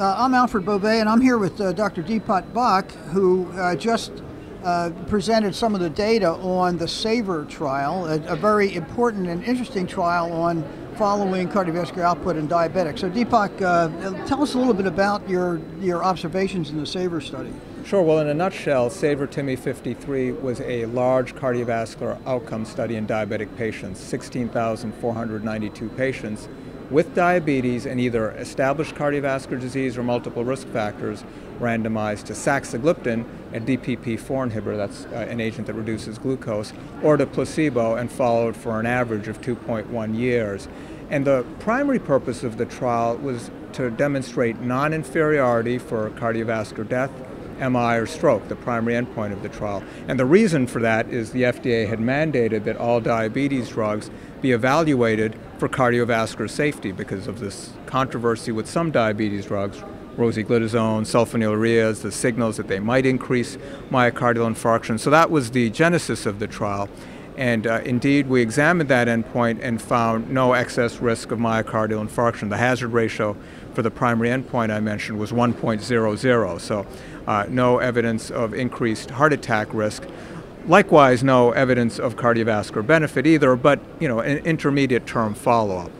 Uh, I'm Alfred Bove, and I'm here with uh, Dr. Deepak Bhatt, who uh, just uh, presented some of the data on the SAVOR trial, a, a, very important and interesting trial on following cardiovascular output in diabetics. So, Deepak, uh, tell us a little bit about your, your observations in the SAVOR study. Sure. Well, in a nutshell, SAVOR TIMI 53 was a large cardiovascular outcome study in diabetic patients, 16,492 patients with diabetes and either established cardiovascular disease or multiple risk factors randomized to saxagliptin, a DPP4 inhibitor, that's uh, an agent that reduces glucose, or to placebo and followed for an average of 2.1 years. And the primary purpose of the trial was to demonstrate non inferiority for cardiovascular death MI or stroke, the primary endpoint of the trial. And the reason for that is the FDA had mandated that all diabetes drugs be evaluated for cardiovascular safety because of this controversy with some diabetes drugs, rosiglitazone, sulfonylureas, the signals that they might increase myocardial infarction. So that was the genesis of the trial. And uh, indeed, we examined that endpoint and found no excess risk of myocardial infarction. The hazard ratio for the primary endpoint I mentioned was 1.00, so uh, no evidence of increased heart attack risk. Likewise, no evidence of cardiovascular benefit either, but you know, an intermediate term follow-up.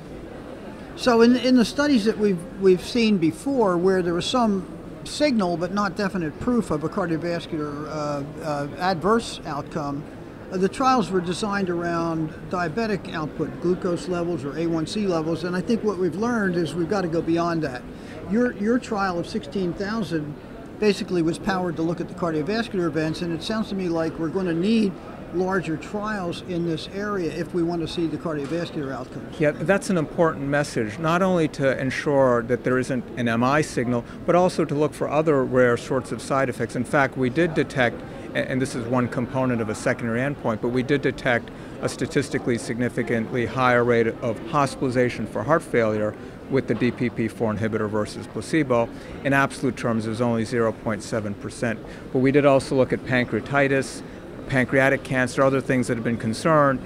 So, in, in the studies that we've we've seen before, where there was some signal but not definite proof of a cardiovascular uh, uh, adverse outcome, Uh, the trials were designed around diabetic output, glucose levels or A1C levels, and I think what we've learned is we've got to go beyond that. Your your trial of 16,000 basically was powered to look at the cardiovascular events, and it sounds to me like we're going to need larger trials in this area if we want to see the cardiovascular outcomes. Yeah, that's an important message, not only to ensure that there isn't an MI signal, but also to look for other rare sorts of side effects. In fact, we did detect, and this is one component of a secondary endpoint, but we did detect a statistically significantly higher rate of hospitalization for heart failure with the DPP4 inhibitor versus placebo. In absolute terms, it was only 0.7%. But we did also look at pancreatitis, pancreatic cancer, other things that have been concerned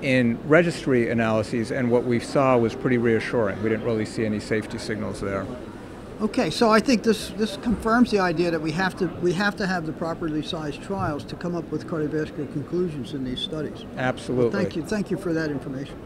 in registry analyses, and what we saw was pretty reassuring. We didn't really see any safety signals there. Okay, so I think this this confirms the idea that we have to we have to have the properly sized trials to come up with cardiovascular conclusions in these studies. Absolutely. Well, thank you. Thank you for that information.